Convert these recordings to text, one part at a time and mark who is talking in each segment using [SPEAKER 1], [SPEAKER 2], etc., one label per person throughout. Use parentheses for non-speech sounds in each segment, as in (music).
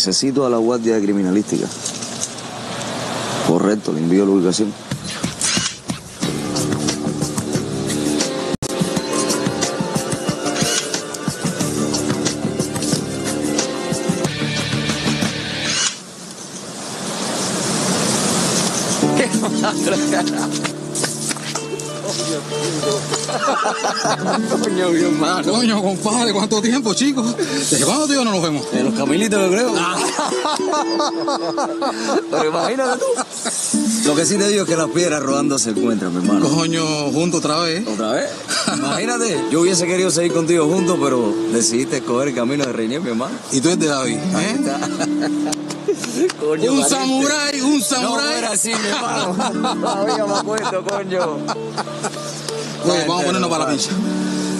[SPEAKER 1] Necesito a la guardia criminalística. Correcto, le envío la ubicación. (laughs)
[SPEAKER 2] Coño, mi hermano.
[SPEAKER 3] Coño, compadre, ¿cuánto tiempo, chicos? ¿Desde cuándo, tío, no nos vemos?
[SPEAKER 1] En los camilitos, lo creo. Pero imagínate tú. Lo que sí te digo es que las piedras rodando se encuentran, mi hermano.
[SPEAKER 3] Coño, juntos otra vez.
[SPEAKER 1] ¿Otra vez? Imagínate, yo hubiese querido seguir contigo juntos, pero decidiste escoger el camino de Reinier, mi hermano.
[SPEAKER 3] Y tú eres de David, ¿eh?
[SPEAKER 1] Coño,
[SPEAKER 3] Un samurái, un
[SPEAKER 1] No
[SPEAKER 3] samurái.
[SPEAKER 1] era así, mi hermano. (laughs) Todavía me acuerdo, coño.
[SPEAKER 3] Oye, vamos a ponernos para la pincha.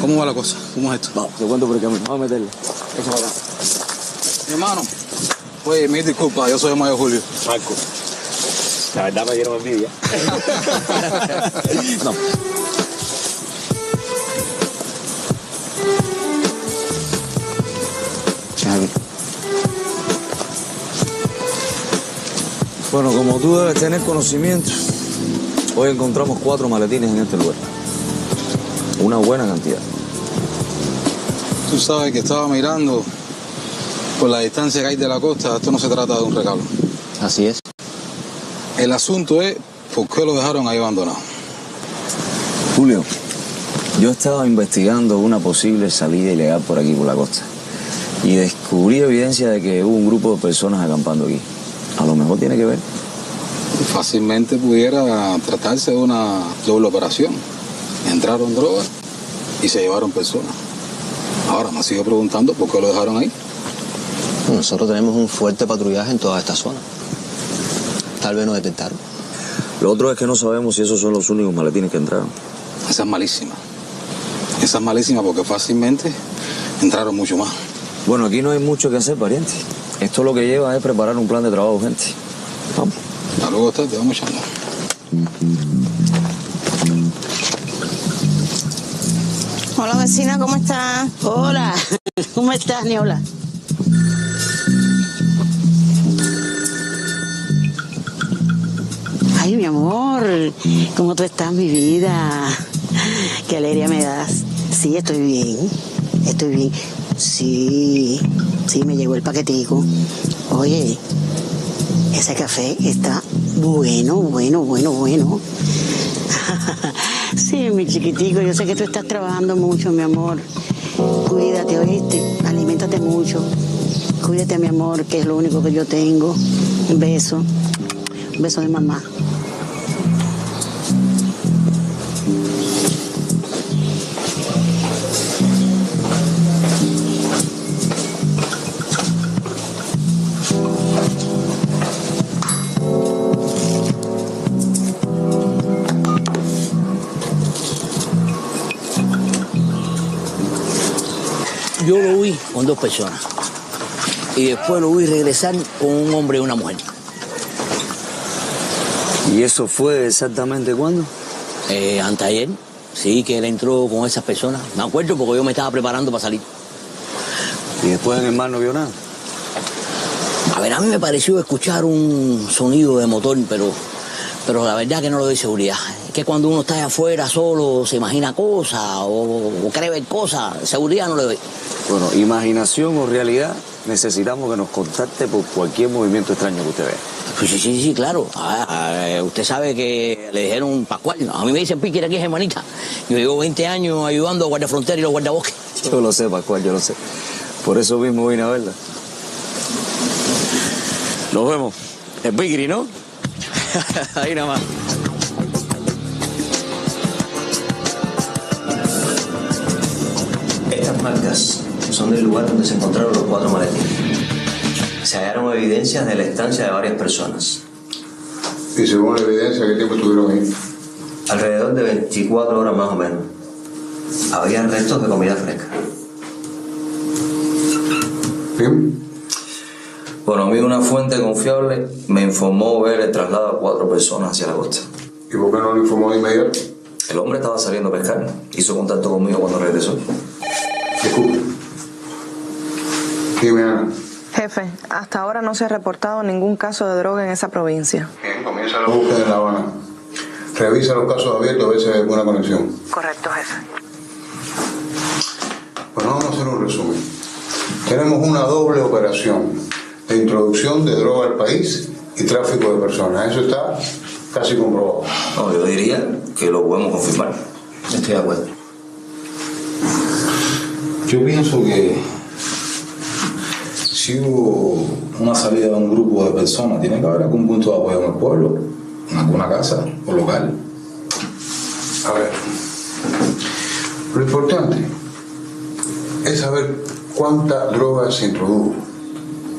[SPEAKER 3] ¿Cómo va la cosa? ¿Cómo es esto?
[SPEAKER 1] Vamos, te cuento por el camino. Vamos a meterle. Echa para acá.
[SPEAKER 3] Mi hermano. Oye, mil disculpas, yo soy Mayo Julio.
[SPEAKER 4] Marco. La verdad me dieron envidia. (laughs)
[SPEAKER 1] No. Bueno, como tú debes tener conocimiento, hoy encontramos cuatro maletines en este lugar. Una buena cantidad.
[SPEAKER 3] Tú sabes que estaba mirando por la distancia que hay de la costa. Esto no se trata de un regalo.
[SPEAKER 4] Así es.
[SPEAKER 3] El asunto es por qué lo dejaron ahí abandonado.
[SPEAKER 1] Julio, yo estaba investigando una posible salida ilegal por aquí, por la costa. Y descubrí evidencia de que hubo un grupo de personas acampando aquí. A lo mejor tiene que ver.
[SPEAKER 3] Fácilmente pudiera tratarse de una doble operación. Entraron drogas y se llevaron personas. Ahora me sigo preguntando por qué lo dejaron ahí.
[SPEAKER 5] Nosotros tenemos un fuerte patrullaje en toda esta zona. Tal vez nos detectaron.
[SPEAKER 1] Lo otro es que no sabemos si esos son los únicos maletines que entraron.
[SPEAKER 3] Esa es malísima. Esa es malísima porque fácilmente entraron mucho más.
[SPEAKER 1] Bueno, aquí no hay mucho que hacer, pariente. Esto lo que lleva es preparar un plan de trabajo urgente. Vamos.
[SPEAKER 3] Hasta luego, te vamos echando.
[SPEAKER 6] Hola vecina, ¿cómo estás? Hola, (laughs) ¿cómo estás, Niola? Ay, mi amor, ¿cómo tú estás, mi vida? Qué alegría me das. Sí, estoy bien, estoy bien. Sí, sí, me llegó el paquetico. Oye, ese café está bueno, bueno, bueno, bueno. (laughs) Mi chiquitico, yo sé que tú estás trabajando mucho, mi amor. Cuídate, oíste, aliméntate mucho. Cuídate, mi amor, que es lo único que yo tengo. Un beso, un beso de mamá.
[SPEAKER 7] Yo lo vi con dos personas. Y después lo vi regresar con un hombre y una mujer.
[SPEAKER 1] ¿Y eso fue exactamente cuándo?
[SPEAKER 7] Eh, anteayer, sí, que él entró con esas personas. Me acuerdo porque yo me estaba preparando para salir.
[SPEAKER 1] Y después en el mar no vio nada.
[SPEAKER 7] A ver, a mí me pareció escuchar un sonido de motor, pero, pero la verdad que no lo doy seguridad. Es que cuando uno está allá afuera solo se imagina cosas o, o cree ver cosas. Seguridad no le doy.
[SPEAKER 1] Bueno, imaginación o realidad, necesitamos que nos contacte por cualquier movimiento extraño que usted vea.
[SPEAKER 7] Pues sí, sí, sí, claro. Ah, ah, usted sabe que le dijeron Pascual. A mí me dicen Piquer aquí es hermanita. Yo llevo 20 años ayudando a Guardia Frontera y los guardabosques.
[SPEAKER 1] Yo lo sé, Pascual, yo lo sé. Por eso mismo vine a verla. Nos vemos. El Bigri, ¿no? (laughs) Ahí nada más.
[SPEAKER 5] Estas marcas son del lugar donde se encontraron los cuatro maletines. Se hallaron evidencias de la estancia de varias personas.
[SPEAKER 8] Y según la evidencia, ¿qué tiempo estuvieron ahí?
[SPEAKER 5] Alrededor de 24 horas más o menos. Había restos de comida fresca.
[SPEAKER 8] ¿Bien?
[SPEAKER 1] Bueno, a mí una fuente confiable me informó ver el traslado a cuatro personas hacia la costa.
[SPEAKER 8] ¿Y por qué no lo informó de inmediato?
[SPEAKER 1] El hombre estaba saliendo a pescar. Hizo contacto conmigo cuando regresó.
[SPEAKER 8] Disculpe. Dime, Ana.
[SPEAKER 2] Jefe, hasta ahora no se ha reportado ningún caso de droga en esa provincia.
[SPEAKER 8] Bien, comienza la búsqueda en La Habana. Revisa los casos abiertos a ver si hay alguna conexión.
[SPEAKER 2] Correcto, jefe.
[SPEAKER 8] Bueno, vamos a hacer un resumen. Tenemos una doble operación de introducción de droga al país y tráfico de personas. Eso está casi comprobado.
[SPEAKER 1] No, yo diría que lo podemos confirmar.
[SPEAKER 7] Estoy de acuerdo.
[SPEAKER 3] Yo pienso que si hubo una salida de un grupo de personas, tiene que haber algún punto de apoyo en el pueblo, en alguna casa o local.
[SPEAKER 8] A ver, lo importante es saber cuánta droga se introdujo,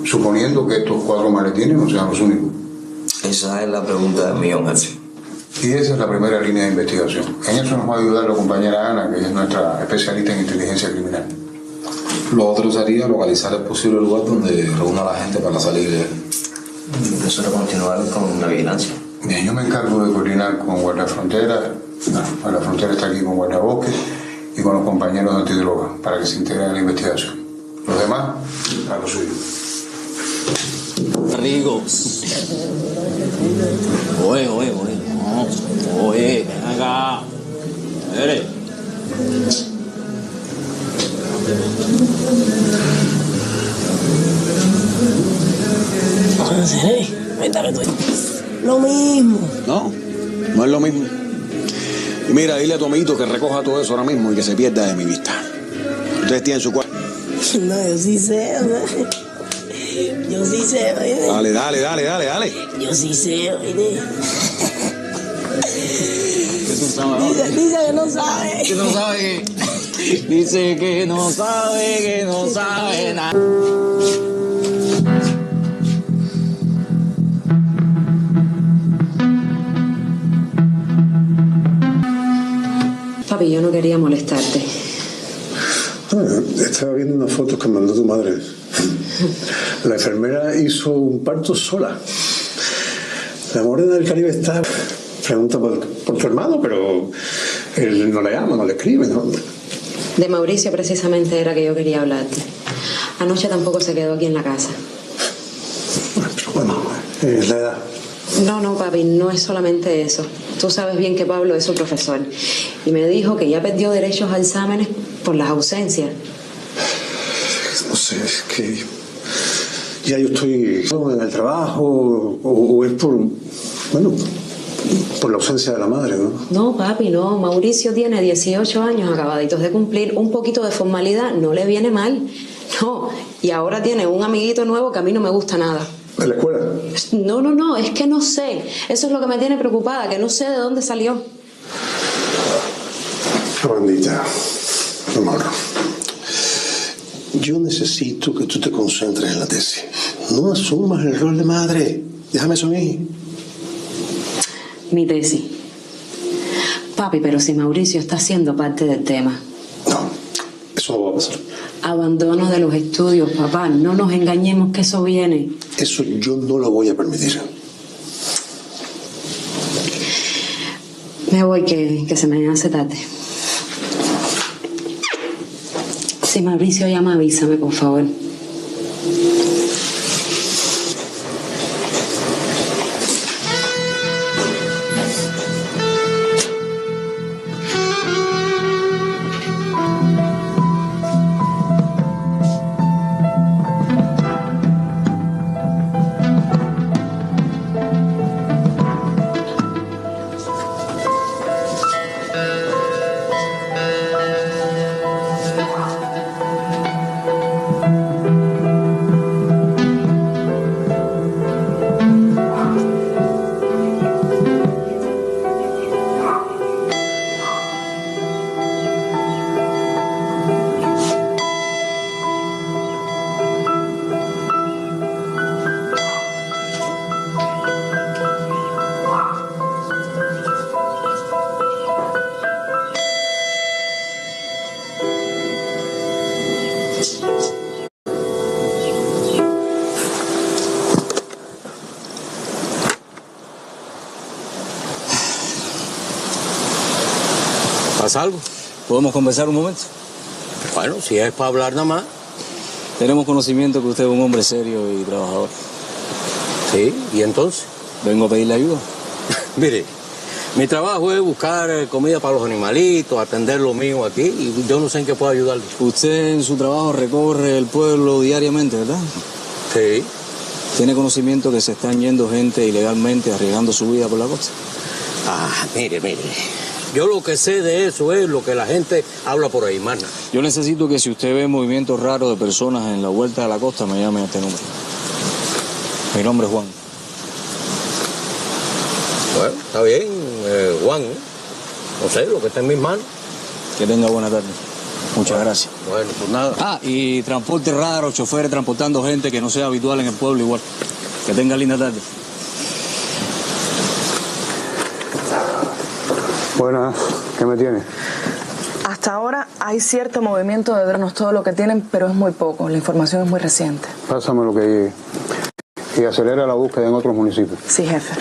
[SPEAKER 8] suponiendo que estos cuatro maletines no sean los únicos.
[SPEAKER 1] Esa es la pregunta del millón.
[SPEAKER 8] Y esa es la primera línea de investigación. En eso nos va a ayudar la compañera Ana, que es nuestra especialista en inteligencia criminal.
[SPEAKER 3] Lo otro sería localizar el posible lugar donde reúna a la gente para salir.
[SPEAKER 1] Eso era continuar con la vigilancia.
[SPEAKER 8] Bien, yo me encargo de coordinar con Guardafrontera, bueno, la frontera está aquí con Guardabosques y con los compañeros de antidroga para que se integren en la investigación. Los demás, a lo suyo.
[SPEAKER 7] Rico. Oye, oye, oye. No, oye, ven acá. Eres.
[SPEAKER 9] Cuéntame tú. Lo mismo.
[SPEAKER 10] No, no es lo mismo. Y mira, dile a Tomito que recoja todo eso ahora mismo y que se pierda de mi vista. Ustedes tienen su cuarto. (laughs)
[SPEAKER 9] No, yo sí sé, ¿no? Yo sí sé, oye.
[SPEAKER 10] Dale, dale, dale, dale, dale.
[SPEAKER 9] Yo sí sé, oye. Dice, dice que no sabe.
[SPEAKER 7] Que no sabe que. Dice que no sabe, que no sabe nada.
[SPEAKER 11] Papi, yo no quería molestarte.
[SPEAKER 12] Ah, estaba viendo unas fotos que mandó tu madre. La enfermera hizo un parto sola. La morena del Caribe está. Pregunta por, por tu hermano, pero él no le llama, no le escribe. ¿no?
[SPEAKER 11] De Mauricio precisamente era que yo quería hablarte. Anoche tampoco se quedó aquí en la casa.
[SPEAKER 12] Pero bueno, es la edad.
[SPEAKER 11] No, no, papi, no es solamente eso. Tú sabes bien que Pablo es su profesor. Y me dijo que ya perdió derechos a exámenes por las ausencias.
[SPEAKER 12] No sé, es que. Ya yo estoy en el trabajo, o, o es por. Bueno, por la ausencia de la madre, ¿no?
[SPEAKER 11] No, papi, no. Mauricio tiene 18 años acabaditos de cumplir. Un poquito de formalidad no le viene mal. No. Y ahora tiene un amiguito nuevo que a mí no me gusta nada.
[SPEAKER 12] ¿En la escuela?
[SPEAKER 11] No, no, no, es que no sé. Eso es lo que me tiene preocupada, que no sé de dónde salió.
[SPEAKER 12] Bandita, amor. Yo necesito que tú te concentres en la tesis. No asumas el rol de madre. Déjame eso a mí.
[SPEAKER 11] Mi tesis. Papi, pero si Mauricio está siendo parte del tema.
[SPEAKER 12] Eso no va a pasar.
[SPEAKER 11] Abandono de los estudios, papá. No nos engañemos que eso viene.
[SPEAKER 12] Eso yo no lo voy a permitir.
[SPEAKER 11] Me voy, que, que se me hace tarde. Si Mauricio llama, avísame, por favor.
[SPEAKER 7] ¿Podemos conversar un momento?
[SPEAKER 13] Bueno, si es para hablar nada más.
[SPEAKER 1] Tenemos conocimiento que usted es un hombre serio y trabajador.
[SPEAKER 13] Sí, ¿y entonces?
[SPEAKER 1] Vengo a pedirle ayuda. (laughs)
[SPEAKER 13] Mire, mi trabajo es buscar eh, comida para los animalitos, atender lo mío aquí, y yo no sé en qué puedo ayudarle.
[SPEAKER 1] Usted en su trabajo recorre el pueblo diariamente, ¿verdad?
[SPEAKER 13] Sí.
[SPEAKER 1] ¿Tiene conocimiento que se están yendo gente ilegalmente arriesgando su vida por la costa?
[SPEAKER 13] Ah, mire, mire. Yo lo que sé de eso es lo que la gente habla por ahí, mana.
[SPEAKER 1] Yo necesito que si usted ve movimientos raros de personas en la vuelta de la costa, me llame a este número. Mi nombre es Juan.
[SPEAKER 13] Bueno, está bien, eh, Juan. ¿eh? No sé, lo que está en mis manos.
[SPEAKER 1] Que tenga buena tarde. Muchas gracias.
[SPEAKER 13] Bueno, pues nada.
[SPEAKER 1] Ah, y transporte raro, choferes transportando gente que no sea habitual en el pueblo igual. Que tenga linda tarde.
[SPEAKER 8] Buenas, ¿qué me tiene?
[SPEAKER 2] Hasta ahora hay cierto movimiento de drones, todo lo que tienen, pero es muy poco. La información es muy reciente.
[SPEAKER 8] Pásame lo que llegue. Y acelera la búsqueda en otros municipios.
[SPEAKER 2] Sí, jefe.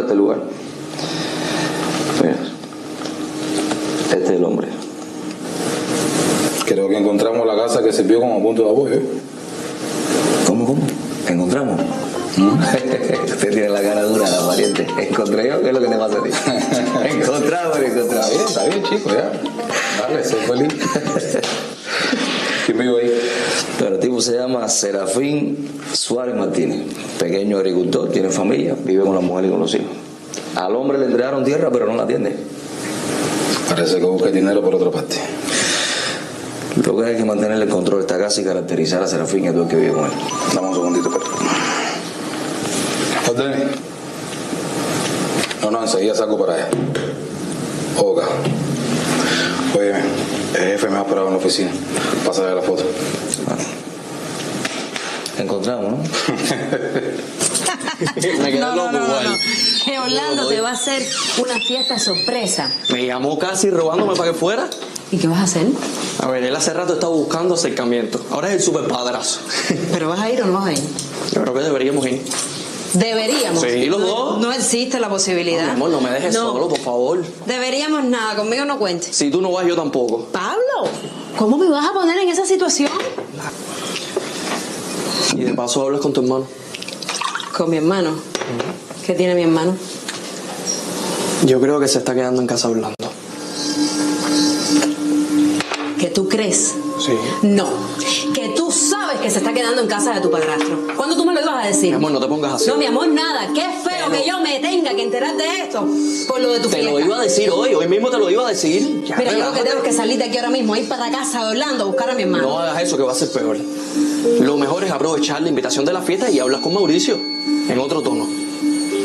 [SPEAKER 1] Este lugar. Mira, este es el hombre.
[SPEAKER 3] Creo que encontramos la casa que sirvió como punto de apoyo.
[SPEAKER 1] ¿Cómo, cómo? ¿Encontramos? Usted (laughs) tiene la cara dura, valiente. ¿Encontré yo? ¿Qué es lo que te pasa a ti? (laughs) encontramos, encontramos.
[SPEAKER 3] Está bien, está bien, chico, ya. Dale, sé feliz. (laughs) ¿Quién vive ahí?
[SPEAKER 1] Se llama Serafín Suárez Martínez. Pequeño agricultor, tiene familia, vive con la mujer y con los hijos. Al hombre le entregaron tierra, pero no la atiende.
[SPEAKER 3] Parece que busca dinero por otra parte.
[SPEAKER 1] Lo que hay que mantener el control de esta casa y caracterizar a Serafín todo el que vive con él.
[SPEAKER 3] Dame un segundito, pero. Orden. No, no, enseguida saco para allá. Oga. Óyeme, el jefe me ha esperado en la oficina. Pásale la foto.
[SPEAKER 1] Encontramos, ¿no? (laughs)
[SPEAKER 14] Me quedé
[SPEAKER 11] No, no,
[SPEAKER 14] loco
[SPEAKER 11] no, no,
[SPEAKER 14] igual.
[SPEAKER 11] no. Que Orlando te va a hacer una fiesta sorpresa.
[SPEAKER 15] Me llamó casi robándome para que fuera.
[SPEAKER 11] ¿Y qué vas a hacer?
[SPEAKER 15] A ver, él hace rato estaba buscando acercamiento. Ahora es el super padrazo. (laughs)
[SPEAKER 11] ¿Pero vas a ir o no vas a ir?
[SPEAKER 15] Yo creo que deberíamos ir.
[SPEAKER 11] Deberíamos.
[SPEAKER 15] Sí, los
[SPEAKER 11] No-
[SPEAKER 15] dos.
[SPEAKER 11] No existe la
[SPEAKER 15] No,
[SPEAKER 11] posibilidad.
[SPEAKER 15] mi amor, no me dejes
[SPEAKER 11] No.
[SPEAKER 15] solo, por favor.
[SPEAKER 11] Deberíamos nada, conmigo no cuentes.
[SPEAKER 15] Si tú no vas, yo tampoco.
[SPEAKER 11] Pablo, ¿cómo me vas a poner en esa situación?
[SPEAKER 15] Y de paso hablas con tu hermano.
[SPEAKER 11] Con mi hermano. ¿Qué tiene mi hermano?
[SPEAKER 15] Yo creo que se está quedando en casa hablando.
[SPEAKER 11] ¿Que tú crees?
[SPEAKER 15] Sí.
[SPEAKER 11] No. Que tú sabes que se está quedando en casa de tu padrastro. ¿Cuándo tú me lo ibas a decir?
[SPEAKER 15] Mi amor, no te pongas así.
[SPEAKER 11] No, mi amor, nada. Qué feo que yo me tenga que enterar de esto por lo de tu
[SPEAKER 15] Te
[SPEAKER 11] fiesta.
[SPEAKER 15] lo iba a decir hoy, hoy mismo te lo iba a decir. Ya,
[SPEAKER 11] Mira, yo lo que tengo que salir de aquí ahora mismo, ir para casa de Orlando a buscar a mi hermano.
[SPEAKER 15] No hagas eso que va a ser peor. Lo mejor es aprovechar la invitación de la fiesta y hablas con Mauricio en otro tono.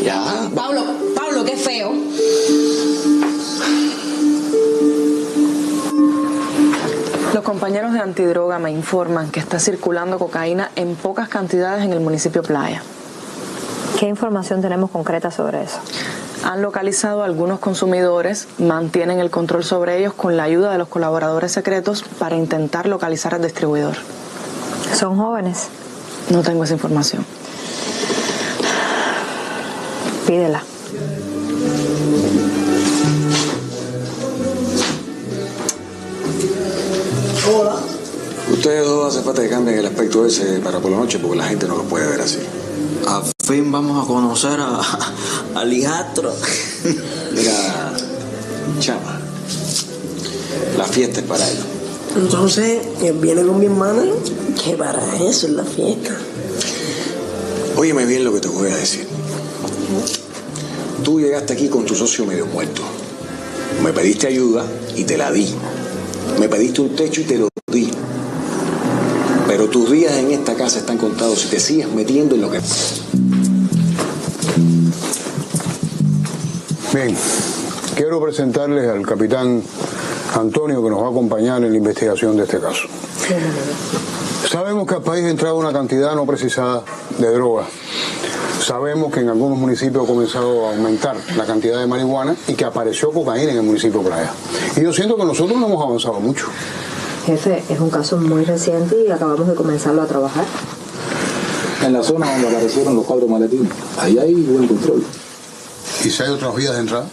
[SPEAKER 15] Ya.
[SPEAKER 11] Pablo, Pablo, qué feo.
[SPEAKER 2] Los compañeros de antidroga me informan que está circulando cocaína en pocas cantidades en el municipio Playa.
[SPEAKER 16] ¿Qué información tenemos concreta sobre eso?
[SPEAKER 2] Han localizado a algunos consumidores, mantienen el control sobre ellos con la ayuda de los colaboradores secretos para intentar localizar al distribuidor.
[SPEAKER 16] ¿Son jóvenes?
[SPEAKER 2] No tengo esa información.
[SPEAKER 16] Pídela.
[SPEAKER 10] Hola. Ustedes dos hacen falta que cambien el aspecto ese para por la noche porque la gente no lo puede ver así.
[SPEAKER 14] Al fin vamos a conocer a, hijastro.
[SPEAKER 10] Mira, chama, la fiesta es para ellos.
[SPEAKER 9] Entonces, él viene con mi hermana, que para eso es la fiesta.
[SPEAKER 10] Óyeme bien lo que te voy a decir. Tú llegaste aquí con tu socio medio muerto. Me pediste ayuda y te la di. Me pediste un techo y te lo di. Pero tus días en esta casa están contados si te sigues metiendo en lo que...
[SPEAKER 8] Bien, quiero presentarles al capitán Antonio que nos va a acompañar en la investigación de este caso. Sabemos que al país ha entrado una cantidad no precisada de drogas. Sabemos que en algunos municipios ha comenzado a aumentar la cantidad de marihuana y que apareció cocaína en el municipio de Playa. Y yo siento que nosotros no hemos avanzado mucho.
[SPEAKER 16] Jefe, es un caso muy reciente y acabamos de comenzarlo a trabajar.
[SPEAKER 3] En la zona donde aparecieron los cuatro maletines, ahí hay buen control.
[SPEAKER 8] ¿Y si hay otras vías de entrada?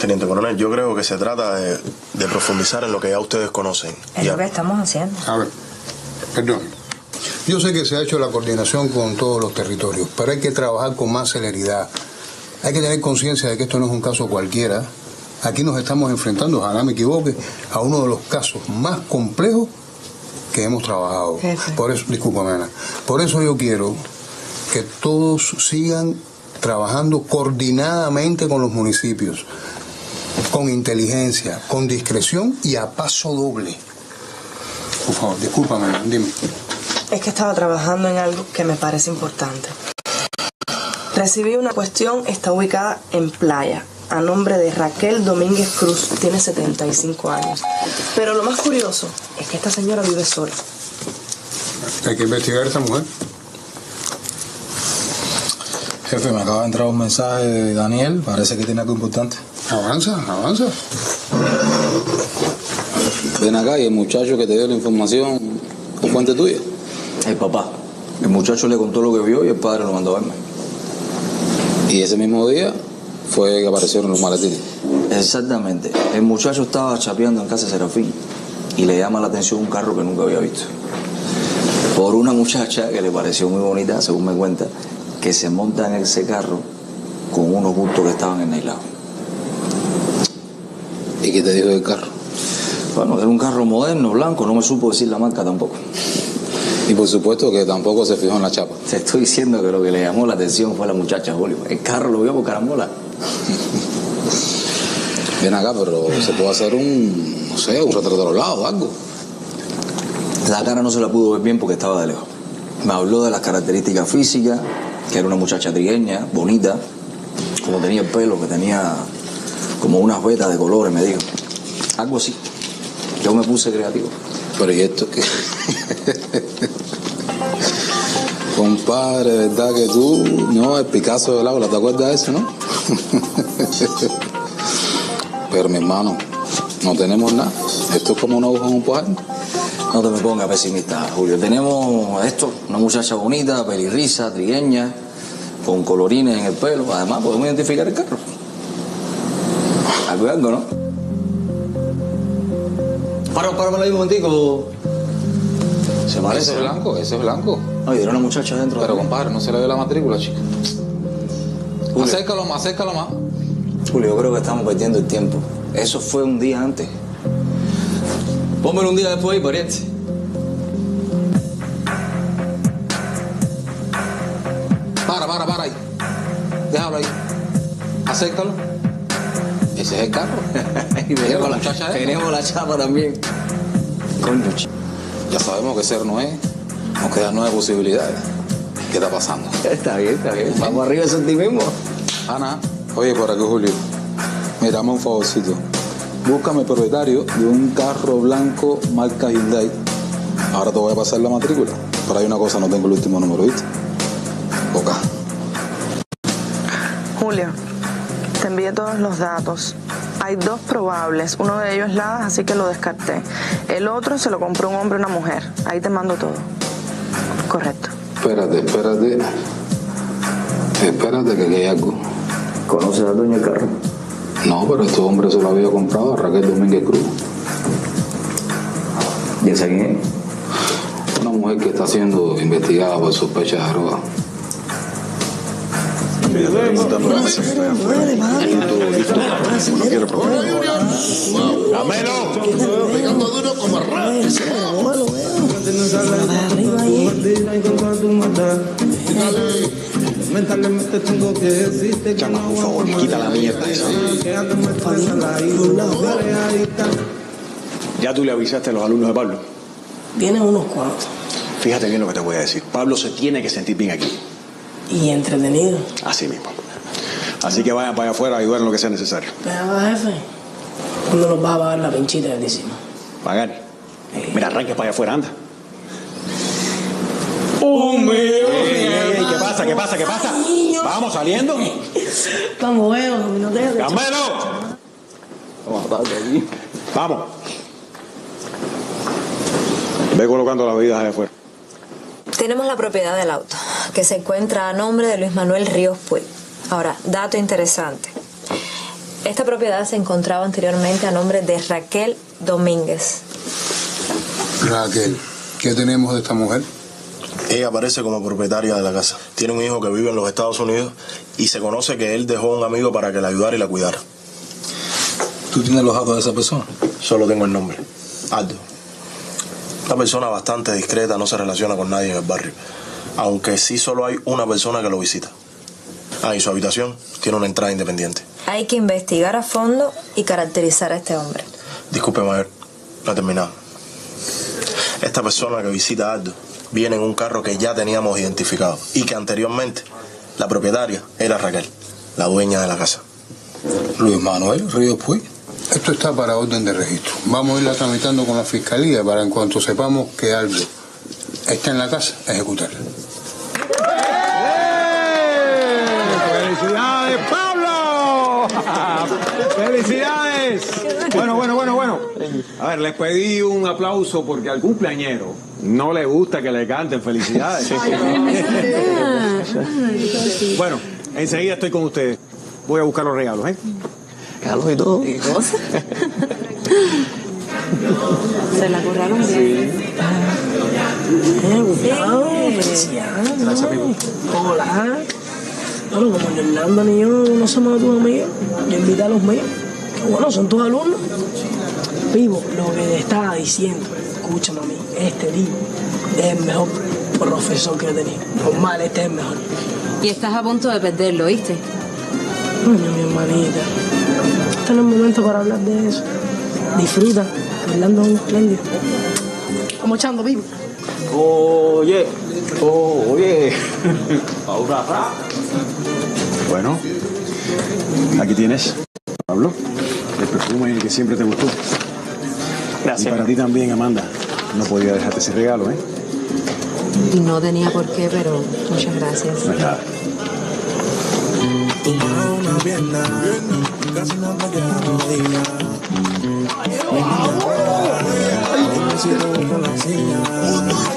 [SPEAKER 17] Teniente coronel, yo creo que se trata de, de profundizar en lo que ya ustedes conocen.
[SPEAKER 16] Es lo que estamos haciendo.
[SPEAKER 8] A ver, perdón. Yo sé que se ha hecho la coordinación con todos los territorios, pero hay que trabajar con más celeridad. Hay que tener conciencia de que esto no es un caso cualquiera. Aquí nos estamos enfrentando, ojalá me equivoque, a uno de los casos más complejos que hemos trabajado.
[SPEAKER 2] Jefe.
[SPEAKER 8] Por eso, discúlpame, Ana. Por eso yo quiero que todos sigan trabajando coordinadamente con los municipios, con inteligencia, con discreción y a paso doble. Por favor, discúlpame, dime.
[SPEAKER 18] Es que estaba trabajando en algo que me parece importante. Recibí una cuestión, está ubicada en playa, a nombre de Raquel Domínguez Cruz, tiene 75 años. Pero lo más curioso es que esta señora vive sola.
[SPEAKER 8] Hay que investigar a esta mujer.
[SPEAKER 3] Jefe, me acaba de entrar un mensaje de Daniel, parece que tiene algo importante.
[SPEAKER 8] Avanza, avanza.
[SPEAKER 3] Ven acá y el muchacho que te dio la información, ¿es fuente tuya?
[SPEAKER 1] El papá. El muchacho le contó lo que vio y el padre lo mandó a verme.
[SPEAKER 3] Y ese mismo día fue que aparecieron los maletines.
[SPEAKER 1] Exactamente. El muchacho estaba chapeando en casa de Serafín y le llama la atención un carro que nunca había visto. Por una muchacha que le pareció muy bonita, según me cuenta, que se monta en ese carro con unos bultos que estaban enailados.
[SPEAKER 3] ¿Y qué te dijo del carro?
[SPEAKER 1] Bueno, era un carro moderno, blanco, no me supo decir la marca tampoco.
[SPEAKER 3] Y por supuesto que tampoco se fijó en la chapa.
[SPEAKER 1] Te estoy diciendo que lo que le llamó la atención fue la muchacha Julio. El carro lo vio por carambola. (laughs)
[SPEAKER 3] Ven acá, pero se puede hacer un, no sé, un retrato de los lados o algo.
[SPEAKER 1] La cara no se la pudo ver bien porque estaba de lejos. Me habló de las características físicas, que era una muchacha trigueña, bonita, como tenía el pelo, que tenía como unas vetas de colores, me dijo. Algo así. Yo me puse creativo.
[SPEAKER 3] Pero ¿y esto qué? Compadre, ¿verdad que tú, no, el Picasso del aula, ¿te acuerdas de eso, no? (laughs) Pero mi hermano, no tenemos nada. Esto es como una aguja en un pajar.
[SPEAKER 1] No te me pongas pesimista, Julio. Tenemos esto, una muchacha bonita, pelirriza, trigueña, con colorines en el pelo. Además, podemos identificar el carro. Algo, algo, ¿no? Para, para, para ahí un momentico. Se parece.
[SPEAKER 3] Ese es blanco, ese es blanco.
[SPEAKER 1] Oye, era una muchacha dentro.
[SPEAKER 3] Pero compadre, no se le ve la matrícula, chica. Acércalo más, acércalo más.
[SPEAKER 1] Julio, yo creo que estamos perdiendo el tiempo. Eso fue un día antes. Pónmelo un día después, pariente.
[SPEAKER 3] Para, para, para ahí. Déjalo ahí. Acércalo. Ese es el carro. (laughs)
[SPEAKER 1] y tenemos la,
[SPEAKER 3] muchacha esta.
[SPEAKER 1] tenemos la chapa también. Coño,
[SPEAKER 3] Ya sabemos que ser no es. Nos quedan nueve posibilidades. ¿Qué está pasando? (laughs)
[SPEAKER 1] Está bien, está bien. Vamos arriba de ti mismo.
[SPEAKER 3] Ana, oye, por aquí, Julio. Mira, dame un favorcito. Búscame el propietario de un carro blanco marca Hyundai. Ahora te voy a pasar la matrícula. Pero hay una cosa, no tengo el último número, ¿viste? Boca.
[SPEAKER 2] Julio, te envié todos los datos. Hay dos probables. Uno de ellos es Ladas, así que lo descarté. El otro se lo compró un hombre y una mujer. Ahí te mando todo. Correcto.
[SPEAKER 3] Espérate, espérate. Espérate que hay algo.
[SPEAKER 1] ¿Conoces al dueño del carro?
[SPEAKER 3] No, pero este hombre se lo había comprado a Raquel Domínguez Cruz.
[SPEAKER 1] ¿Y esa quién es?
[SPEAKER 3] Una mujer que está siendo investigada por sospecha de droga.
[SPEAKER 9] Pegando duro como
[SPEAKER 19] Mentalmente tengo que decirte que no por favor,
[SPEAKER 10] quita la mierda esa. Ya tú le avisaste a los alumnos de Pablo.
[SPEAKER 18] Vienen unos cuantos.
[SPEAKER 10] Fíjate bien lo que te voy a decir. Pablo se tiene que sentir bien aquí.
[SPEAKER 18] Y entretenido.
[SPEAKER 10] Así mismo. Así que vayan para allá afuera a ayudar en lo que sea necesario.
[SPEAKER 18] Pero, jefe, ¿cuándo nos vas a pagar la pinchita de encima?
[SPEAKER 10] Pagar. Mira, arranque para allá afuera, anda.
[SPEAKER 19] Un mío.
[SPEAKER 20] Ey, ey, ¿Qué pasa? ¿Qué pasa? ¿Qué pasa? Vamos saliendo.
[SPEAKER 9] Vamos, veo, no te.
[SPEAKER 20] Vamos. Ve colocando las bebidas allá afuera.
[SPEAKER 16] Tenemos la propiedad del auto, que se encuentra a nombre de Luis Manuel Ríos Puig. Ahora, dato interesante. Esta propiedad se encontraba anteriormente a nombre de Raquel Domínguez.
[SPEAKER 8] Raquel, ¿qué tenemos de esta mujer?
[SPEAKER 17] Ella aparece como propietaria de la casa. Tiene un hijo que vive en los Estados Unidos y se conoce que él dejó un amigo para que la ayudara y la cuidara.
[SPEAKER 3] ¿Tú tienes los datos de esa persona?
[SPEAKER 17] Solo tengo el nombre. Aldo. Una persona bastante discreta, no se relaciona con nadie en el barrio. Aunque sí solo hay una persona que lo visita. Ah, y su habitación tiene una entrada independiente.
[SPEAKER 16] Hay que investigar a fondo y caracterizar a este hombre.
[SPEAKER 17] Disculpe, Mayer, no he terminado. Esta persona que visita a Aldo viene en un carro que ya teníamos identificado y que anteriormente la propietaria era Raquel, la dueña de la casa.
[SPEAKER 3] Luis Manuel Ríos Puig.
[SPEAKER 8] Esto está para orden de registro. Vamos a irla tramitando con la fiscalía para en cuanto sepamos que algo está en la casa, ejecutarla.
[SPEAKER 20] ¡Felicidades! ¡Felicidades! Bueno, bueno, bueno, bueno. A ver, les pedí un aplauso porque al cumpleañero no le gusta que le canten felicidades. Bueno, enseguida estoy con ustedes. Voy a buscar los regalos, ¿eh?
[SPEAKER 1] Regalos y todo.
[SPEAKER 11] Se la curraron bien.
[SPEAKER 9] Eh,
[SPEAKER 20] amigo.
[SPEAKER 9] Hola. Bueno, como ni Hernando ni yo no somos tus amigos, yo invité a los míos. Que bueno, son tus alumnos. Vivo, lo que te estaba diciendo, escúchame a mí, este tipo es el mejor profesor que he tenido. Normal, este es el mejor.
[SPEAKER 11] Y estás a punto de perderlo, ¿oíste?
[SPEAKER 9] Coño, mi hermanita. Este no es el momento para hablar de eso. Disfruta, Orlando es un espléndido. Vamos echando, vivo.
[SPEAKER 20] Oye, oye. Bueno, aquí tienes, Pablo, el perfume que siempre te gustó.
[SPEAKER 15] Gracias.
[SPEAKER 20] Y para ti también, Amanda. No podía dejarte ese regalo, ¿eh?
[SPEAKER 11] No tenía por qué, pero muchas gracias.
[SPEAKER 20] No es nada.
[SPEAKER 21] Oye,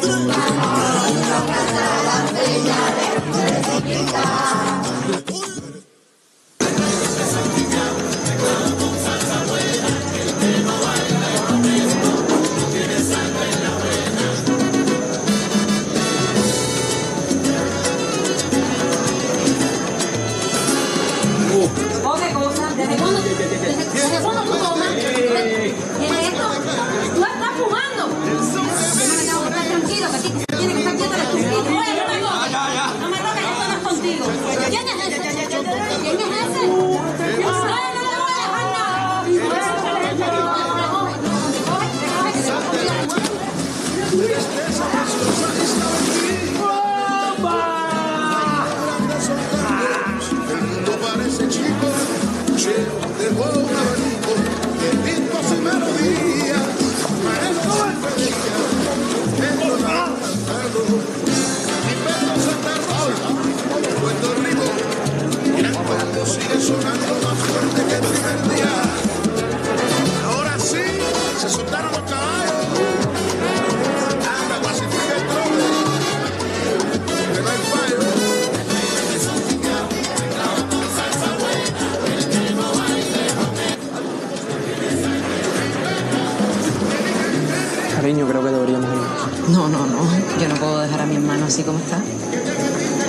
[SPEAKER 15] Cariño, creo que deberíamos ir.
[SPEAKER 11] No, no, no. Yo no puedo dejar a mi hermano así como está.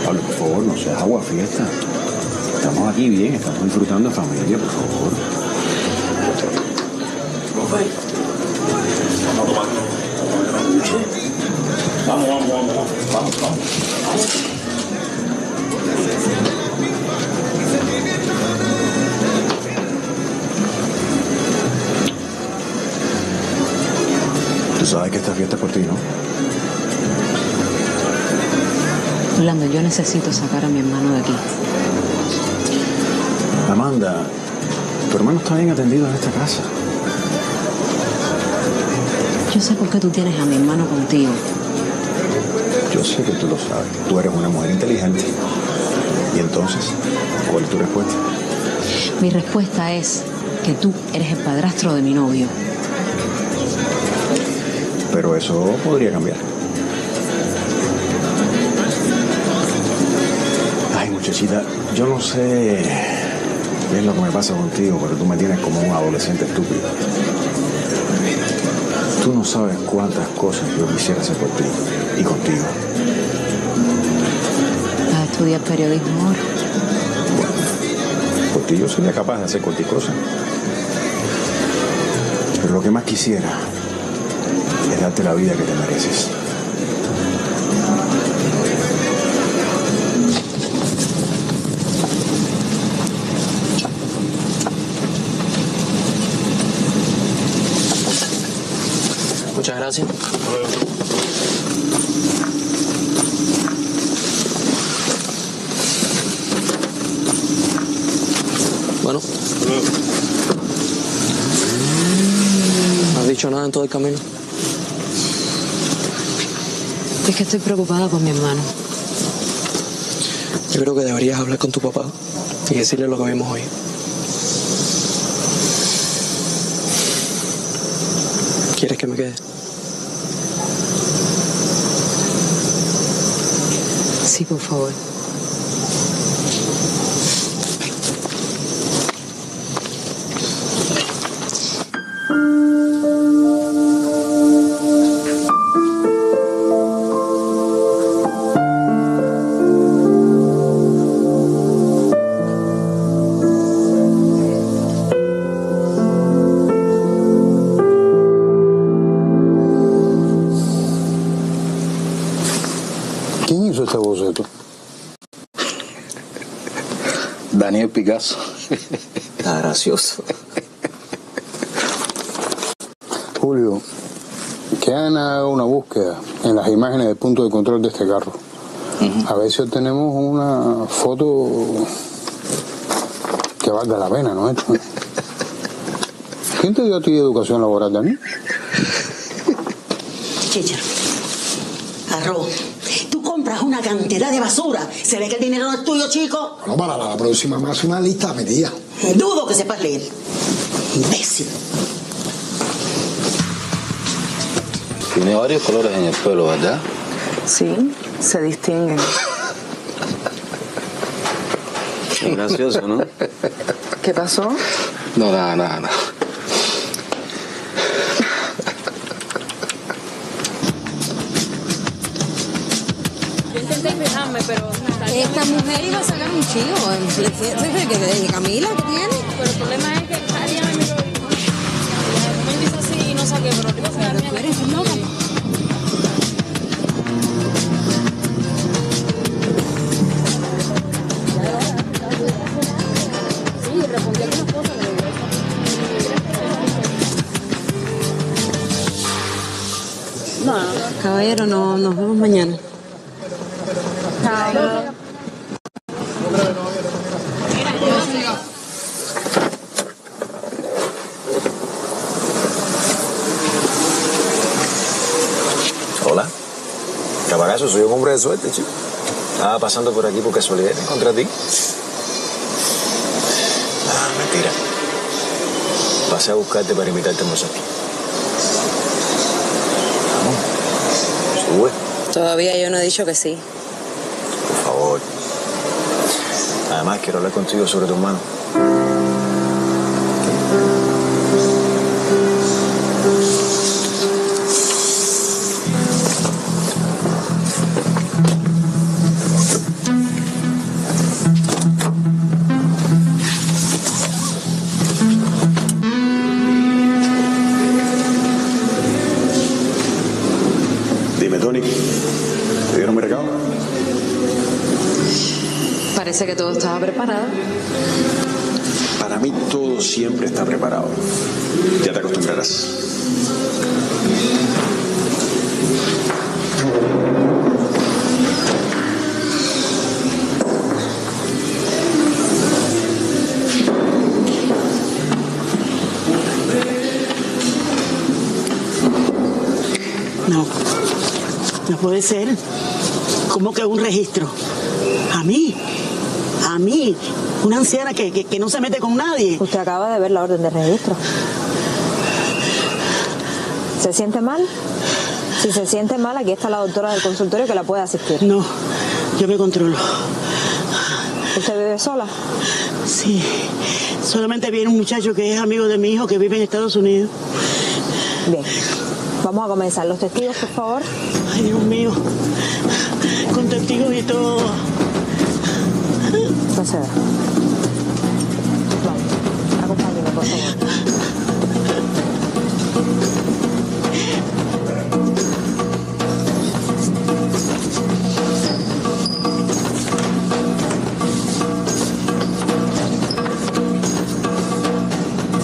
[SPEAKER 20] Pablo, por favor, no seas agua fiesta. Estamos aquí bien, estamos disfrutando familia, por favor.
[SPEAKER 19] Vamos, vamos, vamos, vamos, vamos.
[SPEAKER 20] Sabes que esta fiesta es por ti, ¿no?
[SPEAKER 11] Orlando, yo necesito sacar a mi hermano de aquí.
[SPEAKER 20] Amanda, tu hermano está bien atendido en esta casa.
[SPEAKER 11] Yo sé por qué tú tienes a mi hermano contigo.
[SPEAKER 10] Yo sé que tú lo sabes. Tú eres una mujer inteligente. Y entonces, ¿cuál es tu respuesta?
[SPEAKER 11] Mi respuesta es que tú eres el padrastro de mi novio.
[SPEAKER 10] Pero eso podría cambiar. Ay, muchachita, yo no sé qué es lo que me pasa contigo, pero tú me tienes como un adolescente estúpido. Tú no sabes cuántas cosas yo quisiera hacer por ti y contigo.
[SPEAKER 11] Vas a estudiar periodismo ahora.
[SPEAKER 10] Por ti yo sería capaz de hacer cualquier cosa. Pero lo que más quisiera es darte la vida que te mereces.
[SPEAKER 15] Muchas gracias. Bueno. ¿No has dicho nada en todo el camino?
[SPEAKER 11] Es que estoy preocupada por mi hermano.
[SPEAKER 15] Yo creo que deberías hablar con tu papá y decirle lo que vimos hoy. ¿Quieres que me quede?
[SPEAKER 11] Sí, por favor.
[SPEAKER 1] Está gracioso.
[SPEAKER 8] Julio, que hagan una búsqueda en las imágenes del punto de control de este carro. A ver si obtenemos una foto que valga la pena, ¿no? ¿Quién te dio a ti educación laboral, Daniel?
[SPEAKER 6] Chicharo. Arroz. Cantidad de basura. Se ve que el dinero no es tuyo, chico.
[SPEAKER 22] Bueno, para la próxima más una lista metida.
[SPEAKER 6] Dudo que sepas leer. Imbécil.
[SPEAKER 3] Tiene varios colores en el pelo, ¿verdad?
[SPEAKER 2] Sí, se distinguen.
[SPEAKER 1] Qué gracioso, ¿no?
[SPEAKER 2] ¿Qué pasó?
[SPEAKER 3] No, nada, nada, nada.
[SPEAKER 23] Pero... Esta mujer iba a sacar un chivo. ¿De Camila qué tiene? Pero el problema es que cada día me miro momento hizo así y no saqué, pero la mía. eres loca. Sí, respondí algunas cosas,
[SPEAKER 11] Caballero, no, nos vemos mañana.
[SPEAKER 1] Hola. Caparazo, soy un hombre de suerte, chico. Estaba pasando por aquí por casualidad y encontré a ti. Ah, mentira. Pasé a buscarte para invitarte a almorzar. Vamos. Sube,
[SPEAKER 24] Todavía yo no he dicho que sí.
[SPEAKER 1] por favor. Además, quiero hablar contigo sobre tu hermano.
[SPEAKER 11] Estaba preparado.
[SPEAKER 10] Para mí todo siempre está preparado. Ya te acostumbrarás.
[SPEAKER 6] No. No puede ser. ¿Cómo que un registro? A mí. A mí. Una anciana que, que- que no se mete con nadie.
[SPEAKER 16] Usted acaba de ver la orden de registro. ¿Se siente mal? Si se siente mal, aquí está la doctora del consultorio que la puede asistir.
[SPEAKER 6] No, yo me controlo.
[SPEAKER 16] ¿Usted vive sola?
[SPEAKER 6] Sí. Solamente viene un muchacho que es amigo de mi hijo que vive en Estados Unidos.
[SPEAKER 16] Bien. Vamos a comenzar. Los testigos, por favor.
[SPEAKER 6] Ay, Dios mío. Con testigos y todo.
[SPEAKER 16] Proceda. Vamos. Acompáñeme, por favor.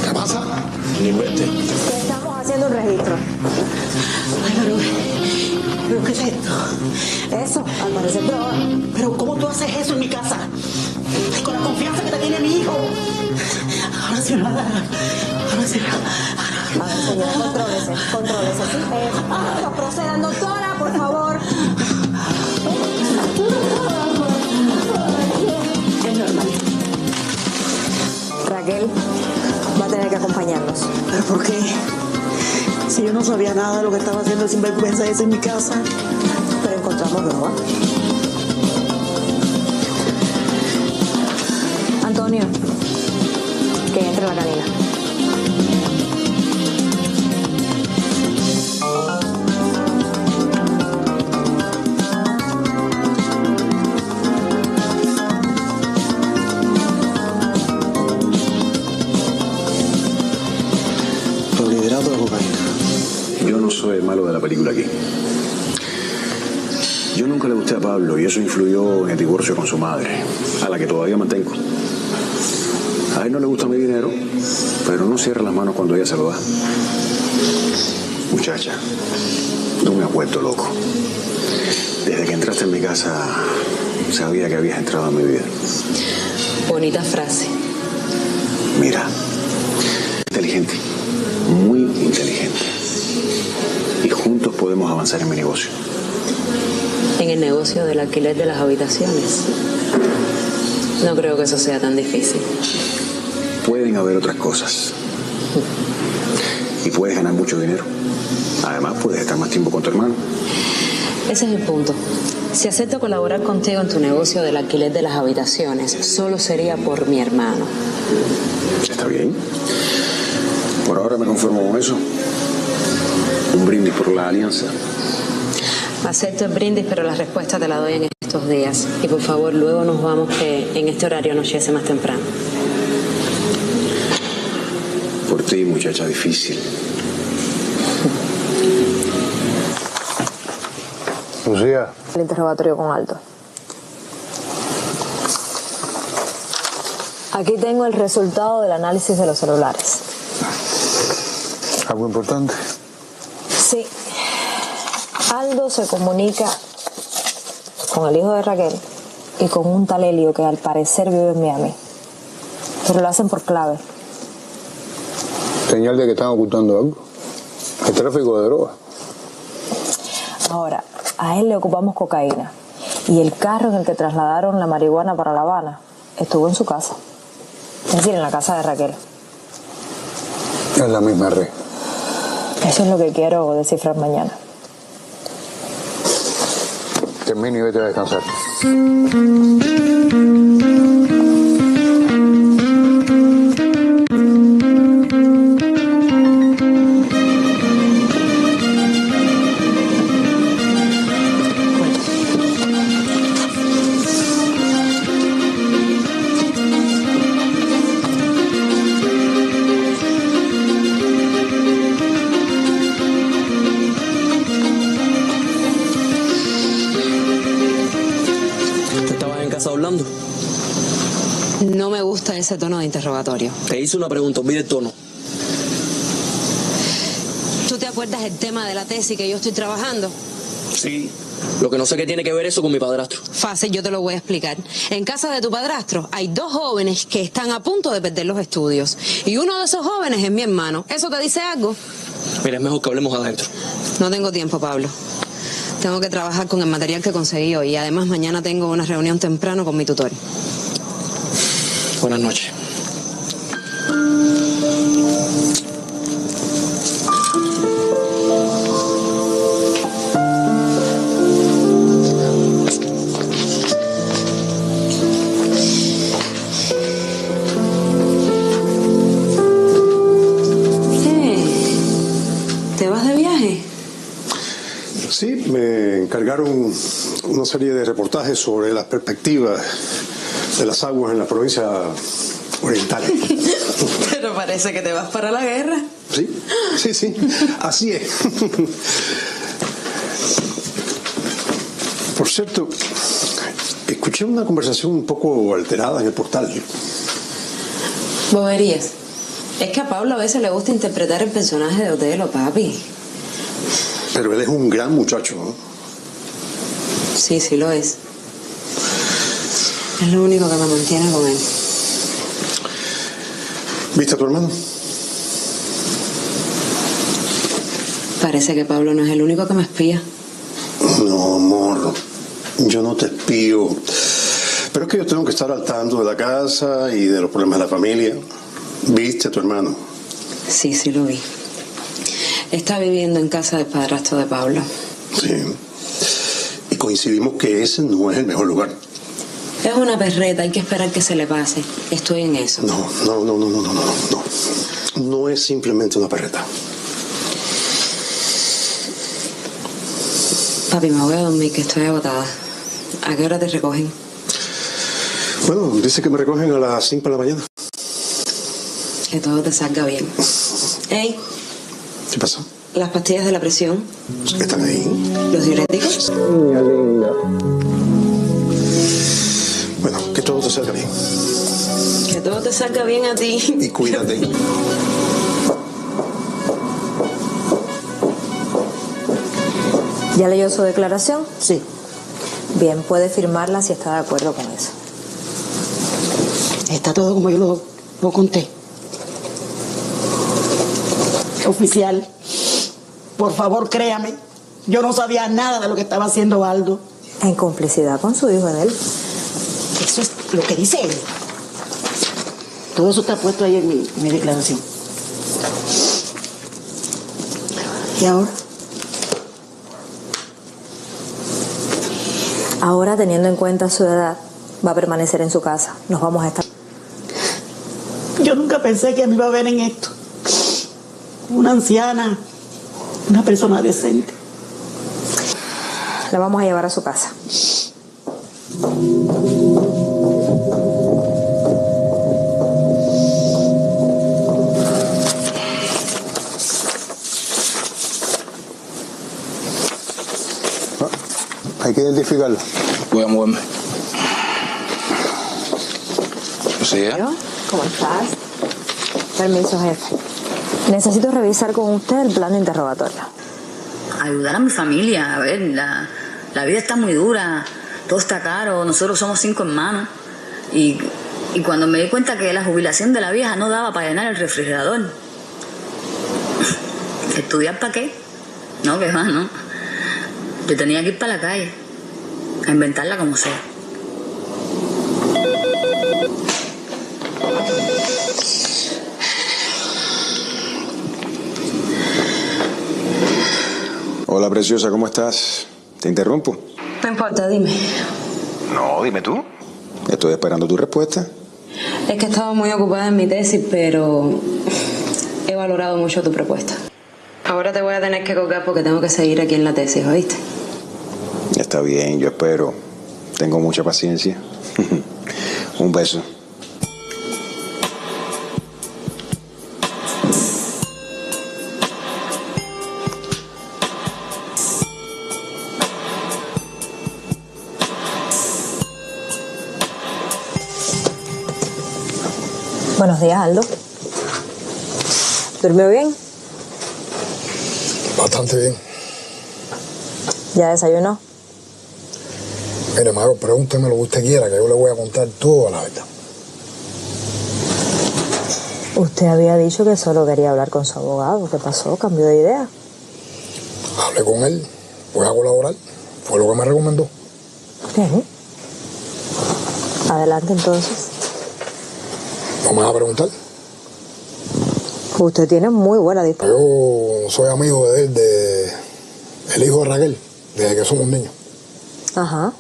[SPEAKER 22] ¿Qué pasa?
[SPEAKER 17] Ni vete.
[SPEAKER 16] Que estamos haciendo un registro.
[SPEAKER 6] Ay, pero, pero ¿qué es esto?
[SPEAKER 16] Eso, al parecer droga.
[SPEAKER 6] Pero ¿cómo tú haces eso en mi casa? Ahora. Ahora
[SPEAKER 16] señora, contrólese, contrólese. ¿sí? Procedan, doctora, por favor.
[SPEAKER 6] Es normal.
[SPEAKER 16] Raquel va a tener que acompañarnos.
[SPEAKER 6] ¿Pero por qué? Si yo no sabía nada de lo que estaba haciendo sin vergüenza ese en mi casa.
[SPEAKER 16] Pero encontramos droga. La canina.
[SPEAKER 3] Clorhidrato de cocaína.
[SPEAKER 10] Yo no soy el malo de la película aquí. Yo nunca le gusté a Pablo y eso influyó en el divorcio con su madre, a la que todavía mantengo. A él no le gusta mi dinero, pero no cierra las manos cuando ella se lo da. Muchacha, tú me has vuelto loco. Desde que entraste en mi casa, sabía que habías entrado en mi vida.
[SPEAKER 11] Bonita frase.
[SPEAKER 10] Mira, inteligente, muy inteligente. Y juntos podemos avanzar en mi negocio.
[SPEAKER 11] En el negocio del alquiler de las habitaciones. No creo que eso sea tan difícil.
[SPEAKER 10] Pueden haber otras cosas. Y puedes ganar mucho dinero. Además, puedes estar más tiempo con tu hermano.
[SPEAKER 11] Ese es el punto. Si acepto colaborar contigo en tu negocio del alquiler de las habitaciones, solo sería por mi hermano.
[SPEAKER 10] Está bien. Por ahora me conformo con eso. Un brindis por la alianza.
[SPEAKER 11] Acepto el brindis, pero la respuesta te la doy en estos días. Y por favor, luego nos vamos que en este horario anochece más temprano.
[SPEAKER 10] Por ti, muchacha difícil.
[SPEAKER 8] Lucía,
[SPEAKER 16] El interrogatorio con Aldo. Aquí tengo el resultado del análisis de los celulares.
[SPEAKER 8] algo importante.
[SPEAKER 16] Sí. Aldo se comunica con el hijo de Raquel y con un tal Helio que al parecer vive en Miami. Pero lo hacen por clave.
[SPEAKER 8] Señal de que están ocultando algo. El tráfico de drogas.
[SPEAKER 16] Ahora, a él le ocupamos cocaína. Y el carro en el que trasladaron la marihuana para La Habana estuvo en su casa. Es decir, en la casa de Raquel.
[SPEAKER 8] Es la misma red.
[SPEAKER 16] Eso es lo que quiero descifrar mañana.
[SPEAKER 8] Termina y vete a descansar.
[SPEAKER 11] Ese tono de interrogatorio.
[SPEAKER 15] Te hice una pregunta, olvida el tono.
[SPEAKER 11] ¿Tú te acuerdas el tema de la tesis que yo estoy trabajando?
[SPEAKER 15] Sí. Lo que no sé qué tiene que ver eso con mi padrastro.
[SPEAKER 11] Fácil, yo te lo voy a explicar. En casa de tu padrastro hay dos jóvenes que están a punto de perder los estudios. Y uno de esos jóvenes es mi hermano. ¿Eso te dice algo?
[SPEAKER 15] Mira, es mejor que hablemos adentro.
[SPEAKER 11] No tengo tiempo, Pablo. Tengo que trabajar con el material que conseguí hoy y además mañana tengo una reunión temprano con mi tutor.
[SPEAKER 15] Buenas noches.
[SPEAKER 11] ¿Qué? ¿Te vas de viaje?
[SPEAKER 12] Sí, me encargaron una serie de reportajes sobre las perspectivas de las aguas en la provincia oriental. (laughs)
[SPEAKER 11] Pero parece que te vas para la guerra.
[SPEAKER 12] Sí, sí, sí, así es. Por cierto, escuché una conversación un poco alterada en el portal.
[SPEAKER 11] Boberías. Es que a Pablo a veces le gusta interpretar el personaje de Otelo, papi.
[SPEAKER 12] Pero él es un gran muchacho. ¿no?
[SPEAKER 11] Sí, sí lo es. Es lo único que me mantiene con él.
[SPEAKER 12] ¿Viste a tu hermano?
[SPEAKER 11] Parece que Pablo no es el único que me espía.
[SPEAKER 12] No, amor. Yo no te espío. Pero es que yo tengo que estar al tanto de la casa y de los problemas de la familia. ¿Viste a tu hermano?
[SPEAKER 11] Sí, sí lo vi. Está viviendo en casa del padrastro de Pablo.
[SPEAKER 12] Sí. Y coincidimos que ese no es el mejor lugar.
[SPEAKER 11] Es una perreta, hay que esperar que se le pase. Estoy en eso.
[SPEAKER 12] No, no, no, no, no, no, no. No, no es simplemente una perreta.
[SPEAKER 11] Papi, me voy a dormir, que estoy agotada. ¿A qué hora te recogen?
[SPEAKER 12] Bueno, dice que me recogen a las 5 de la mañana.
[SPEAKER 11] Que todo te salga bien. Ey,
[SPEAKER 12] ¿Qué pasa?
[SPEAKER 11] las pastillas de la presión,
[SPEAKER 12] ¿Están ahí?
[SPEAKER 11] los diuréticos.
[SPEAKER 12] Niña linda. Salga bien.
[SPEAKER 11] Que todo te salga bien a ti.
[SPEAKER 12] Y cuídate.
[SPEAKER 16] ¿Ya leyó su declaración? Sí. Bien, puede firmarla si está de acuerdo con eso.
[SPEAKER 6] Está todo como yo lo, lo conté. Oficial, por favor créame, yo no sabía nada de lo que estaba haciendo Aldo.
[SPEAKER 16] En complicidad con su hijo Enel.
[SPEAKER 6] Lo que dice él. Todo eso está puesto ahí en mi, en mi declaración. ¿Y ahora?
[SPEAKER 16] Ahora, teniendo en cuenta su edad, va a permanecer en su casa. Nos vamos a estar.
[SPEAKER 6] Yo nunca pensé que me iba a ver en esto. Una anciana, una persona decente.
[SPEAKER 16] La vamos a llevar a su casa.
[SPEAKER 8] Hay que identificarla.
[SPEAKER 10] Voy a moverme. ¿Sí?
[SPEAKER 16] ¿Cómo estás? Permiso, jefe. Necesito revisar con usted el plan de interrogatorio.
[SPEAKER 25] ayudar a mi familia. A ver, la, la vida está muy dura, todo está caro, nosotros somos cinco hermanos. Y, y cuando me di cuenta que la jubilación de la vieja no daba para llenar el refrigerador, (laughs) ¿estudiar para qué? No, que va, ¿no? Yo tenía que ir para la calle, a inventarla como sea.
[SPEAKER 8] Hola, preciosa, ¿cómo estás? ¿Te interrumpo?
[SPEAKER 11] No importa, dime.
[SPEAKER 8] No, dime tú. Estoy esperando tu respuesta.
[SPEAKER 11] Es que estaba muy ocupada en mi tesis, pero he valorado mucho tu propuesta. Ahora te voy a tener que colgar porque tengo que seguir aquí en la tesis, ¿oíste?
[SPEAKER 8] Está bien, yo espero. Tengo mucha paciencia. (laughs) Un beso.
[SPEAKER 16] Buenos días, Aldo. ¿Durmió bien?
[SPEAKER 22] Bastante bien.
[SPEAKER 16] ¿Ya desayunó?
[SPEAKER 22] Mire, Mago, pregúnteme lo que usted quiera, que yo le voy a contar toda la verdad.
[SPEAKER 16] Usted había dicho que solo quería hablar con su abogado. ¿Qué pasó? ¿Cambió de idea?
[SPEAKER 22] Hablé con él voy a colaborar. Fue lo que me recomendó.
[SPEAKER 16] Bien. Adelante entonces.
[SPEAKER 22] No me vas a preguntar.
[SPEAKER 16] Usted tiene muy buena disposición.
[SPEAKER 22] Yo soy amigo de él, de el hijo de Raquel, desde que somos niños.
[SPEAKER 16] Ajá.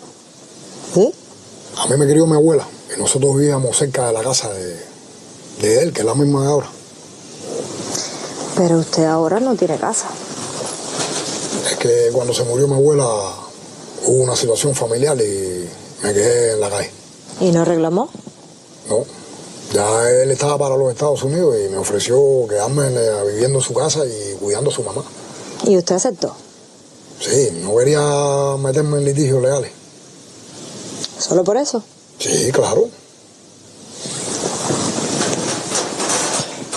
[SPEAKER 22] A mí me crió mi abuela y nosotros vivíamos cerca de la casa de, de él, que es la misma de ahora.
[SPEAKER 16] Pero usted ahora no tiene casa.
[SPEAKER 22] Es que cuando se murió mi abuela hubo una situación familiar y me quedé en la calle.
[SPEAKER 16] ¿Y no reclamó?
[SPEAKER 22] No. Ya él estaba para los Estados Unidos y me ofreció quedarme viviendo en su casa y cuidando a su mamá.
[SPEAKER 16] ¿Y usted aceptó?
[SPEAKER 22] Sí, no quería meterme en litigios legales.
[SPEAKER 16] ¿Solo por eso?
[SPEAKER 22] Sí, claro.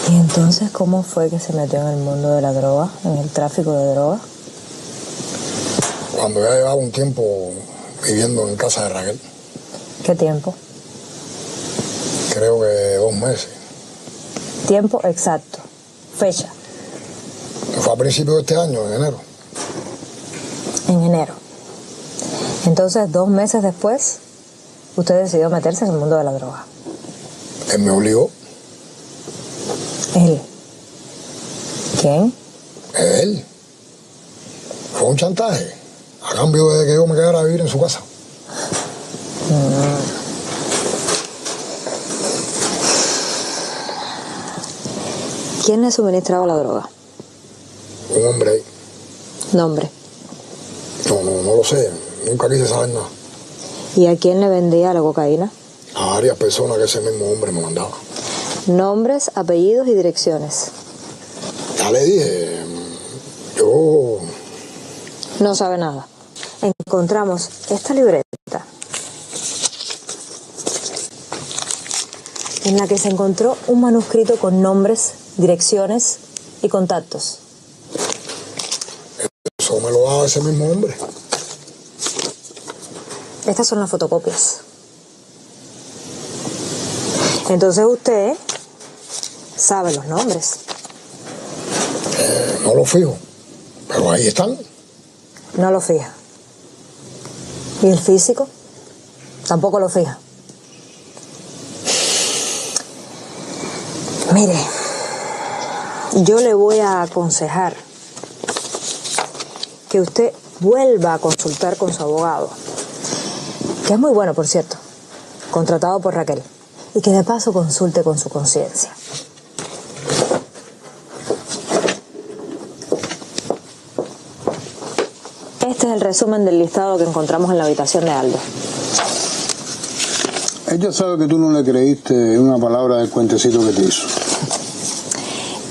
[SPEAKER 16] ¿Y entonces cómo fue que se metió en el mundo de la droga, en el tráfico de droga?
[SPEAKER 22] Cuando ya llevaba un tiempo viviendo en casa de Raquel,
[SPEAKER 16] ¿Qué tiempo?
[SPEAKER 22] Creo que dos meses.
[SPEAKER 16] Tiempo exacto. Fecha.
[SPEAKER 22] Fue a principios de este año, en enero.
[SPEAKER 16] En enero. Entonces, dos meses después, usted decidió meterse en el mundo de la droga.
[SPEAKER 22] Él me obligó.
[SPEAKER 16] Él. ¿Quién?
[SPEAKER 22] Él. Fue un chantaje. A cambio de que yo me quedara a vivir en su casa.
[SPEAKER 16] ¿Quién le suministraba la droga?
[SPEAKER 22] Un hombre ahí.
[SPEAKER 16] Nombre.
[SPEAKER 22] No, no, no lo sé. Nunca quise saber nada.
[SPEAKER 16] ¿Y a quién le vendía la cocaína?
[SPEAKER 22] A varias personas que ese mismo hombre me mandaba.
[SPEAKER 16] Nombres, apellidos y direcciones.
[SPEAKER 22] Ya le dije, yo
[SPEAKER 16] No sabe nada. Encontramos esta libreta en la que se encontró un manuscrito con nombres, direcciones y contactos.
[SPEAKER 22] eso me lo daba ese mismo hombre.
[SPEAKER 16] Estas son las fotocopias. Entonces usted sabe los nombres.
[SPEAKER 22] Eh, no lo fijo. Pero ahí están.
[SPEAKER 16] No lo fija. ¿Y el físico? Tampoco lo fija. Mire, yo le voy a aconsejar que usted vuelva a consultar con su abogado, que es muy bueno, por cierto, contratado por Raquel, y que de paso consulte con su conciencia. Este es el resumen del listado que encontramos en la habitación de Aldo.
[SPEAKER 8] Ella sabe que tú no le creíste una palabra del cuentecito que te hizo.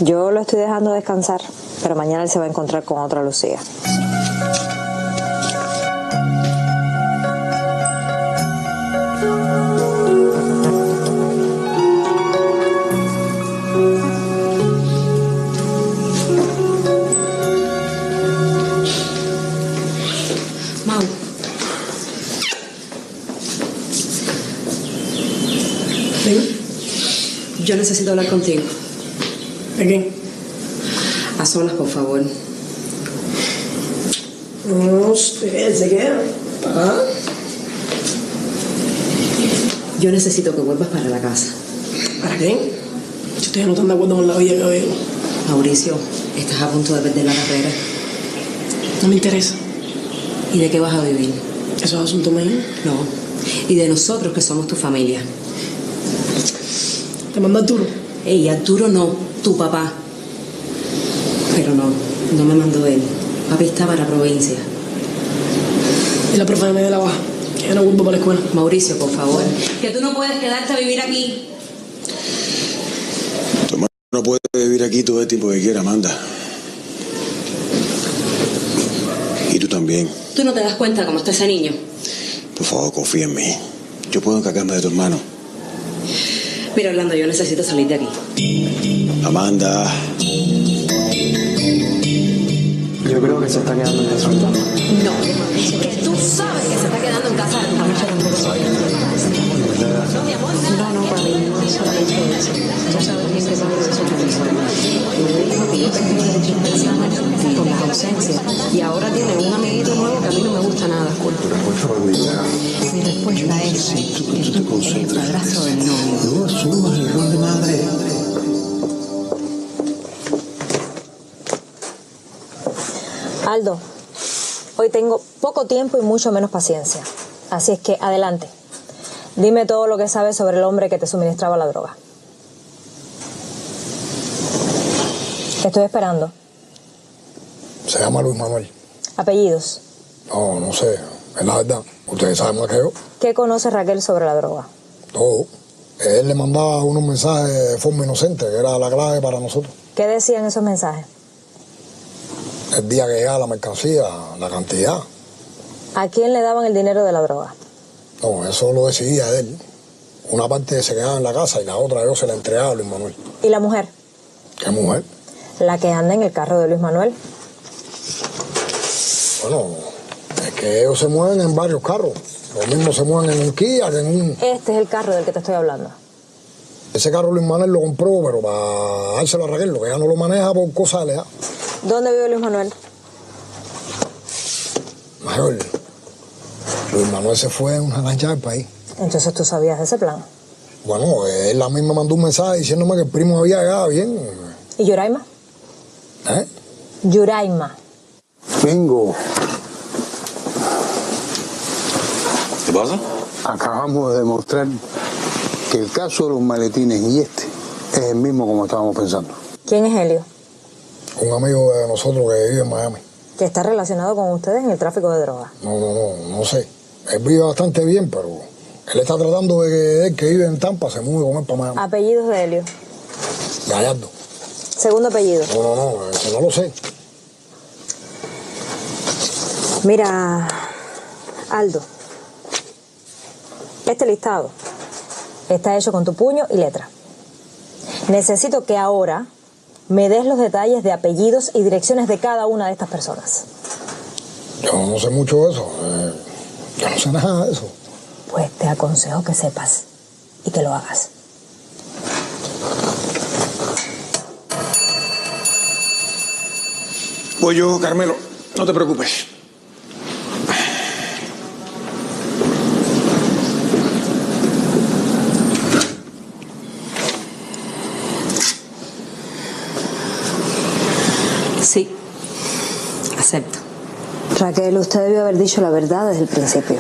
[SPEAKER 16] Yo lo estoy dejando descansar, pero mañana él se va a encontrar con otra Lucía.
[SPEAKER 11] Yo necesito hablar contigo.
[SPEAKER 9] ¿De qué?
[SPEAKER 11] A solas, por favor.
[SPEAKER 9] No, usted se queda. ¿Ah?
[SPEAKER 11] Yo necesito que vuelvas para la casa.
[SPEAKER 9] ¿Para qué? Yo estoy no tan de acuerdo con la vida que veo.
[SPEAKER 11] Mauricio, estás a punto de perder la carrera.
[SPEAKER 9] No me interesa.
[SPEAKER 11] ¿Y de qué vas a vivir?
[SPEAKER 9] Eso es asunto mío.
[SPEAKER 11] No. Y de nosotros que somos tu familia.
[SPEAKER 9] ¿Te manda Arturo?
[SPEAKER 11] Ey, Arturo no, tu papá. Pero no, no me mandó él. Papi está para la provincia.
[SPEAKER 9] Y la profe me de la baja. Que ya no vuelvo para la escuela.
[SPEAKER 11] Mauricio, por favor. Que tú no puedes quedarte a vivir aquí.
[SPEAKER 10] Tu hermano no puede vivir aquí todo el tiempo que quiera, Amanda. Y tú también.
[SPEAKER 11] Tú no te das cuenta cómo está ese niño.
[SPEAKER 10] Por favor, confía en mí. Yo puedo encargarme de tu hermano.
[SPEAKER 11] Mira, Orlando, yo necesito salir de aquí.
[SPEAKER 10] Amanda.
[SPEAKER 15] Yo creo que se está quedando en casa.
[SPEAKER 11] No, que tú sabes que se está quedando en casa. A mí yo.
[SPEAKER 6] No, mi amor. No, no, para mí no es solamente eso. Tú sabes bien que sabes eso que dice. Me dijo que yo derecho a pensar por las. Y ahora tiene un amiguito nuevo
[SPEAKER 11] que a mí no me gusta nada.
[SPEAKER 12] Respuesta.
[SPEAKER 11] Mi respuesta es que el padrastro del novio.
[SPEAKER 12] No asumas el rol de madre.
[SPEAKER 16] Aldo, hoy tengo poco tiempo y mucho menos paciencia. Así es que adelante. Dime todo lo que sabes sobre el hombre que te suministraba la droga. Te estoy esperando.
[SPEAKER 22] Se llama Luis Manuel.
[SPEAKER 16] Apellidos.
[SPEAKER 22] No, no sé. Es la verdad. Ustedes saben más que yo.
[SPEAKER 16] ¿Qué conoce Raquel sobre la droga?
[SPEAKER 22] Todo. Él le mandaba unos mensajes de forma inocente, que era la clave para nosotros.
[SPEAKER 16] ¿Qué decían esos mensajes?
[SPEAKER 22] El día que llegaba la mercancía, la cantidad.
[SPEAKER 16] ¿A quién le daban el dinero de la droga?
[SPEAKER 22] No, eso lo decidía él. Una parte se quedaba en la casa y la otra yo se la entregaba a Luis Manuel.
[SPEAKER 16] ¿Y la mujer?
[SPEAKER 22] ¿Qué mujer?
[SPEAKER 16] La que anda en el carro de Luis Manuel.
[SPEAKER 22] Bueno, es que ellos se mueven en varios carros. Los mismos se mueven en un Kia que en un...
[SPEAKER 16] Este es el carro del que te estoy hablando.
[SPEAKER 22] Ese carro Luis Manuel lo compró, pero para dárselo a Raquel, lo que ya no lo maneja por cosas de.
[SPEAKER 16] ¿Dónde vive Luis Manuel?
[SPEAKER 22] Mayor, Luis Manuel se fue en una lancha del país.
[SPEAKER 16] Entonces tú sabías de ese plan.
[SPEAKER 22] Bueno, él la misma mandó un mensaje diciéndome que el primo había llegado bien.
[SPEAKER 16] ¿Y Yuraima?
[SPEAKER 22] ¿Eh?
[SPEAKER 16] Yuraima.
[SPEAKER 3] Bingo.
[SPEAKER 10] ¿Qué pasa?
[SPEAKER 8] Acabamos de demostrar que el caso de los maletines y este es el mismo como estábamos pensando.
[SPEAKER 16] ¿Quién es Helio?
[SPEAKER 22] Un amigo de nosotros que vive en Miami.
[SPEAKER 16] Que está relacionado con ustedes en el tráfico de drogas.
[SPEAKER 22] No, no, no, no sé. Él vive bastante bien, pero él está tratando de que él que vive en Tampa se mueve con él para Miami.
[SPEAKER 16] Apellidos de Helio.
[SPEAKER 22] Gallardo.
[SPEAKER 16] Segundo apellido.
[SPEAKER 22] No, no, no, eso no lo sé.
[SPEAKER 16] Mira, Aldo. Este listado está hecho con tu puño y letra. Necesito que ahora me des los detalles de apellidos y direcciones de cada una de estas personas.
[SPEAKER 22] Yo no sé mucho de eso. eh, yo no sé nada de eso.
[SPEAKER 16] Pues te aconsejo que sepas y que lo hagas.
[SPEAKER 8] Voy yo, Carmelo. No te preocupes.
[SPEAKER 26] Sí, acepto.
[SPEAKER 16] Raquel, usted debió haber dicho la verdad desde el principio.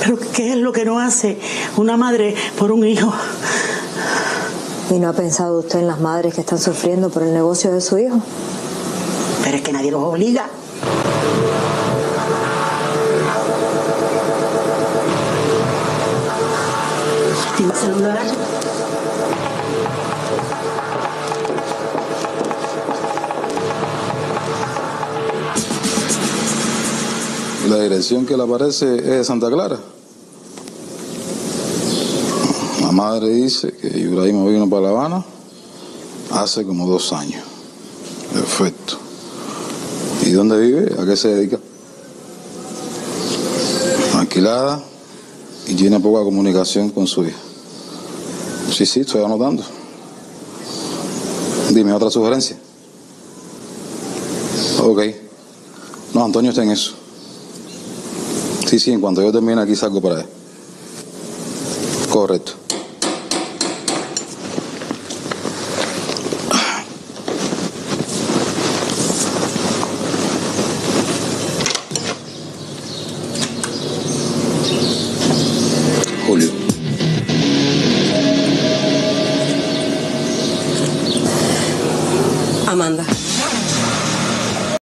[SPEAKER 6] Pero ¿qué es lo que no hace una madre por un hijo?
[SPEAKER 16] ¿Y no ha pensado usted en las madres que están sufriendo por el negocio de su hijo?
[SPEAKER 6] Pero es que nadie los obliga. ¿Tiene celular?
[SPEAKER 3] Dirección que le aparece es de Santa Clara. La madre dice que Ibrahima vino para La Habana hace como dos años. Perfecto. ¿Y dónde vive? ¿A qué se dedica? Alquilada y tiene poca comunicación con su hija. Sí, sí, estoy anotando. Dime otra sugerencia. Ok. No, Antonio está en eso. Sí, sí, en cuanto yo termine aquí salgo para allá. Correcto.